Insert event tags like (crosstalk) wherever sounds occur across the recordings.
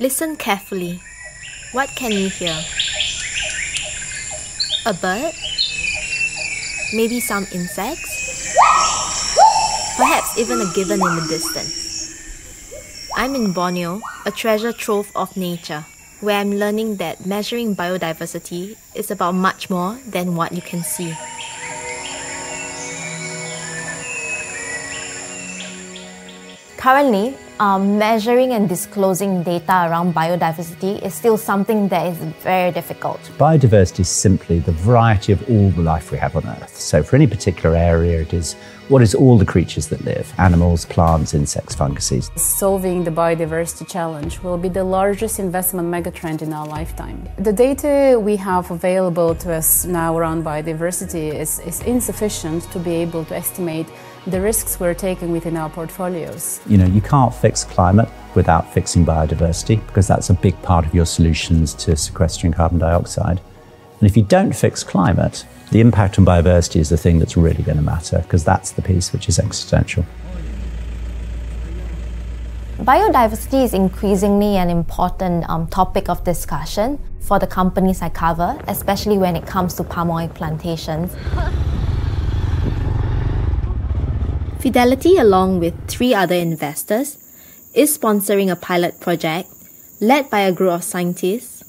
Listen carefully. What can you hear? A bird? Maybe some insects? Perhaps even a gibbon in the distance. I'm in Borneo, a treasure trove of nature, where I'm learning that measuring biodiversity is about much more than what you can see. Currently, um, measuring and disclosing data around biodiversity is still something that is very difficult. Biodiversity is simply the variety of all the life we have on Earth. So, for any particular area, it is what is all the creatures that live animals, plants, insects, funguses. Solving the biodiversity challenge will be the largest investment megatrend in our lifetime. The data we have available to us now around biodiversity is, is insufficient to be able to estimate the risks we're taking within our portfolios. You know, you can't fix climate without fixing biodiversity because that's a big part of your solutions to sequestering carbon dioxide. And if you don't fix climate, the impact on biodiversity is the thing that's really going to matter because that's the piece which is existential. Biodiversity is increasingly an important um, topic of discussion for the companies I cover, especially when it comes to palm oil plantations. (laughs) Fidelity, along with three other investors, is sponsoring a pilot project led by a group of scientists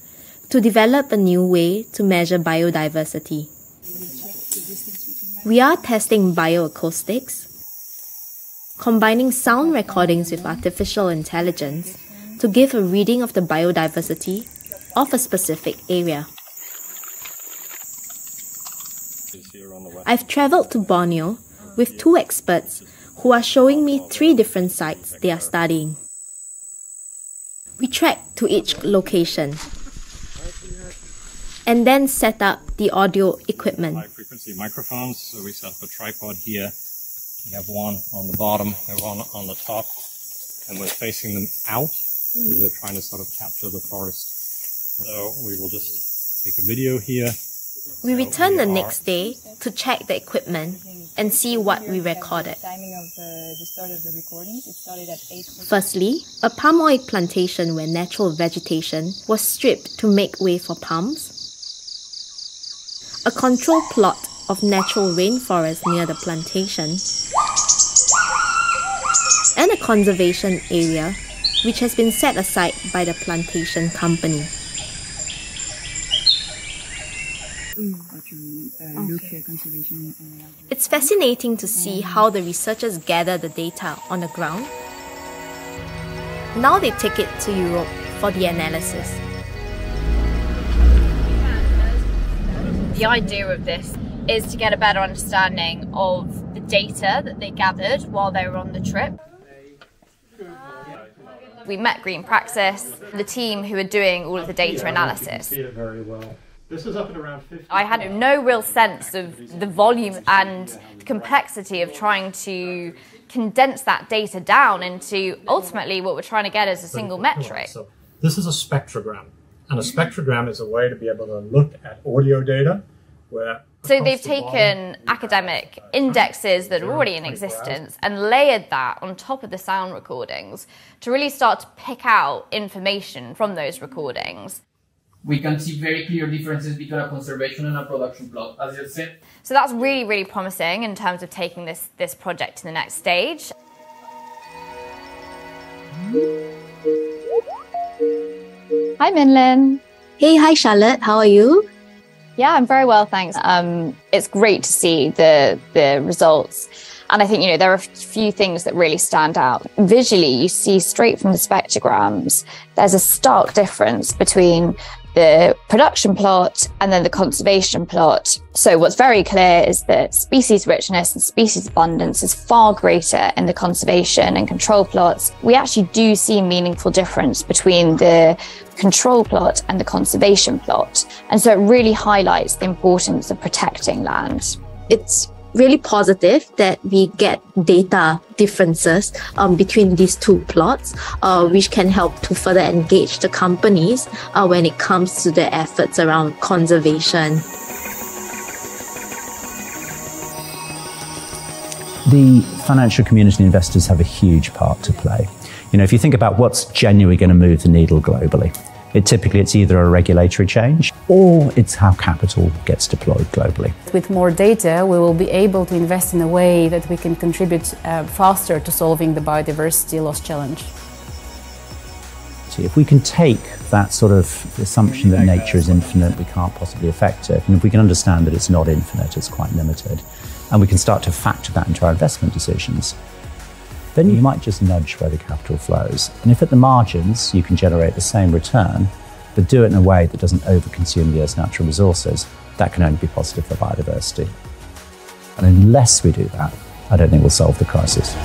to develop a new way to measure biodiversity. We are testing bioacoustics, combining sound recordings with artificial intelligence to give a reading of the biodiversity of a specific area. I've traveled to Borneo with two experts who are showing me three different sites they are studying. We trek to each location and then set up the audio equipment. High frequency microphones, so we set up a tripod here. We have one on the bottom, we have one on the top, and we're facing them out because we're trying to sort of capture the forest. So we will just take a video here. We return the next day to check the equipment and see what we recorded. Firstly, a palm oil plantation where natural vegetation was stripped to make way for palms. A control plot of natural rainforest near the plantation. And a conservation area which has been set aside by the plantation company. Mm. It's fascinating to see how the researchers gather the data on the ground. Now they take it to Europe for the analysis. The idea of this is to get a better understanding of the data that they gathered while they were on the trip. We met Green Praxis, the team who are doing all of the data analysis. This is up at around 50. I had no real sense of the volume and the complexity of trying to condense that data down into ultimately what we're trying to get as a single metric. So this is a spectrogram, and a spectrogram is a way to be able to look at audio data where so they've taken academic indexes that are already in existence and layered that on top of the sound recordings to really start to pick out information from those recordings we can see very clear differences between a conservation and a production plot, as you said. So that's really, really promising in terms of taking this, this project to the next stage. Hi, Minlin. Hey, hi, Charlotte. How are you? Yeah, I'm very well, thanks. Um, it's great to see the the results. And I think, you know, there are a few things that really stand out. Visually, you see straight from the spectrograms, there's a stark difference between the production plot and then the conservation plot. So, what's very clear is that species richness and species abundance is far greater in the conservation and control plots. We actually do see a meaningful difference between the control plot and the conservation plot. And so, it really highlights the importance of protecting land. It's really positive that we get data differences um, between these two plots, uh, which can help to further engage the companies uh, when it comes to their efforts around conservation. The financial community investors have a huge part to play. You know, if you think about what's genuinely going to move the needle globally, it typically it's either a regulatory change or it's how capital gets deployed globally. With more data, we will be able to invest in a way that we can contribute uh, faster to solving the biodiversity loss challenge. If we can take that sort of assumption that nature is infinite, we can't possibly affect it, and if we can understand that it's not infinite, it's quite limited, and we can start to factor that into our investment decisions, then you might just nudge where the capital flows. And if at the margins you can generate the same return, but do it in a way that doesn't overconsume the Earth's natural resources, that can only be positive for biodiversity. And unless we do that, I don't think we'll solve the crisis.